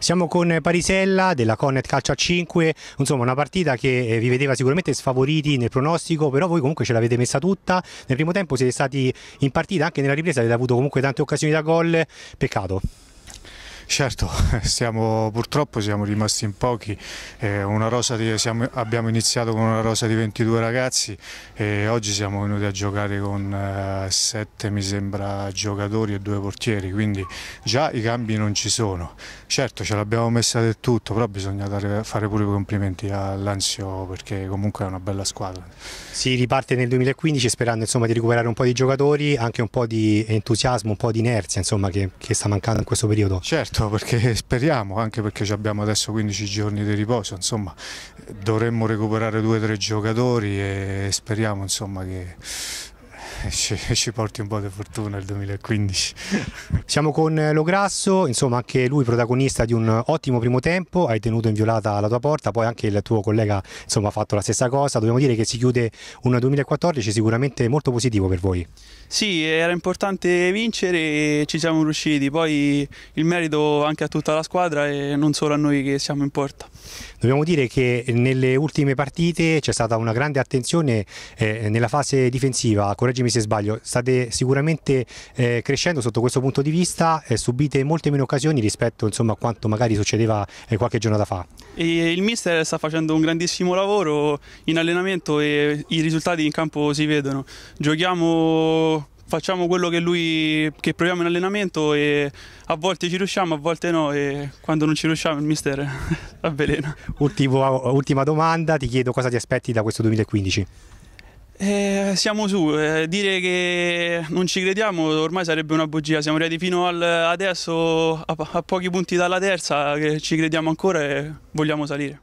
Siamo con Parisella della Connet Calcio a 5, insomma una partita che eh, vi vedeva sicuramente sfavoriti nel pronostico, però voi comunque ce l'avete messa tutta, nel primo tempo siete stati in partita, anche nella ripresa avete avuto comunque tante occasioni da gol, peccato. Certo, siamo, purtroppo siamo rimasti in pochi, eh, di, siamo, abbiamo iniziato con una rosa di 22 ragazzi e oggi siamo venuti a giocare con eh, 7 mi sembra giocatori e due portieri, quindi già i cambi non ci sono. Certo ce l'abbiamo messa del tutto, però bisogna dare, fare pure i complimenti all'Anzio perché comunque è una bella squadra. Si riparte nel 2015 sperando insomma, di recuperare un po' di giocatori, anche un po' di entusiasmo, un po' di inerzia insomma, che, che sta mancando in questo periodo. Certo Certo, perché speriamo, anche perché abbiamo adesso 15 giorni di riposo, insomma, dovremmo recuperare due o tre giocatori e speriamo insomma, che ci, ci, porti un po' di fortuna il 2015. Siamo con Lograsso, insomma anche lui protagonista di un ottimo primo tempo, hai tenuto inviolata la tua porta, poi anche il tuo collega insomma, ha fatto la stessa cosa, dobbiamo dire che si chiude un 2014 sicuramente molto positivo per voi. Sì, era importante vincere e ci siamo riusciti, poi il merito anche a tutta la squadra e non solo a noi che siamo in porta. Dobbiamo dire che nelle ultime partite c'è stata una grande attenzione eh, nella fase difensiva, correggimi se sbaglio, state sicuramente eh, crescendo sotto questo punto di vista, eh, subite molte meno occasioni rispetto insomma, a quanto magari succedeva eh, qualche giornata fa. E il mister sta facendo un grandissimo lavoro in allenamento e i risultati in campo si vedono. Giochiamo facciamo quello che lui che proviamo in allenamento e a volte ci riusciamo, a volte no e quando non ci riusciamo il mister avvelena. Ultimo, ultima domanda, ti chiedo cosa ti aspetti da questo 2015? Eh, siamo su, eh, dire che non ci crediamo ormai sarebbe una bugia, siamo arrivati fino al, adesso a, a pochi punti dalla terza che ci crediamo ancora e vogliamo salire.